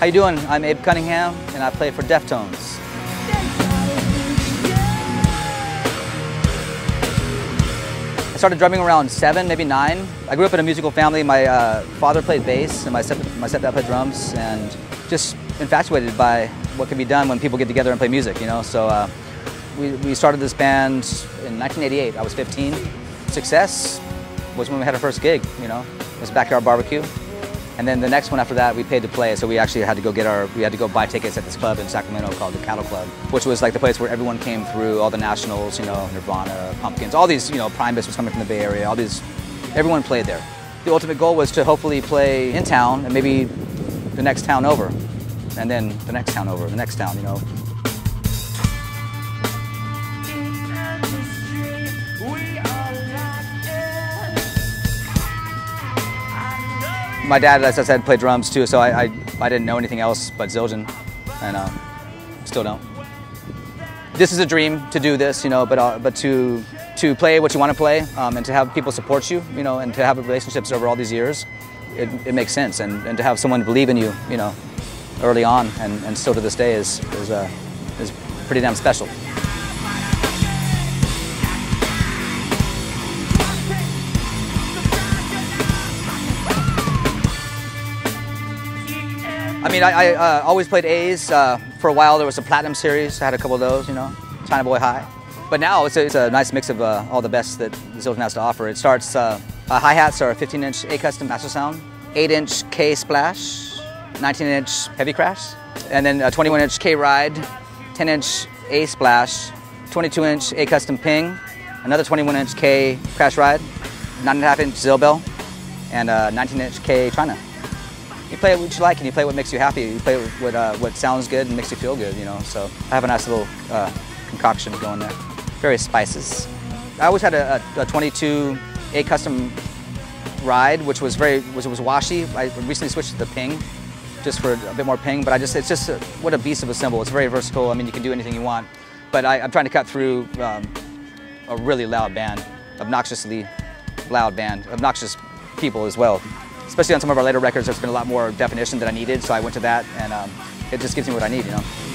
How you doing? I'm Abe Cunningham, and I play for Deftones. I started drumming around seven, maybe nine. I grew up in a musical family. My uh, father played bass, and my, step my stepdad played drums, and just infatuated by what can be done when people get together and play music, you know? So uh, we, we started this band in 1988. I was 15. Success was when we had our first gig, you know? It was Backyard Barbecue. And then the next one after that, we paid to play, so we actually had to go get our, we had to go buy tickets at this club in Sacramento called the Cattle Club, which was like the place where everyone came through, all the nationals, you know, Nirvana, Pumpkins, all these, you know, Primus was coming from the Bay Area, all these, everyone played there. The ultimate goal was to hopefully play in town and maybe the next town over, and then the next town over, the next town, you know. My dad, as I said, played drums too, so I, I, I didn't know anything else but Zildjian, and um, still don't. This is a dream to do this, you know, but, uh, but to, to play what you want to play um, and to have people support you, you know, and to have relationships over all these years, it, it makes sense. And, and to have someone believe in you, you know, early on and, and still to this day is, is, uh, is pretty damn special. I mean, I, I uh, always played A's. Uh, for a while, there was a Platinum Series. I had a couple of those, you know, China Boy High. But now it's a, it's a nice mix of uh, all the best that Zildjian has to offer. It starts, uh, uh, hi-hats are a 15-inch A-Custom Master Sound, 8-inch K-Splash, 19-inch Heavy Crash, and then a 21-inch K-Ride, 10-inch A-Splash, 22-inch A-Custom Ping, another 21-inch K Crash Ride, 9.5-inch Zilbel, and a 19-inch K China you play what you like and you play what makes you happy. You play what, uh, what sounds good and makes you feel good, you know. So I have a nice little uh, concoction going there. Various spices. I always had a, a, a 22 A custom ride, which was very was was washy. I recently switched to the ping, just for a bit more ping. But I just it's just a, what a beast of a cymbal. It's very versatile. I mean, you can do anything you want. But I, am trying to cut through um, a really loud band, obnoxiously loud band, obnoxious people as well especially on some of our later records, there's been a lot more definition that I needed, so I went to that, and um, it just gives me what I need, you know.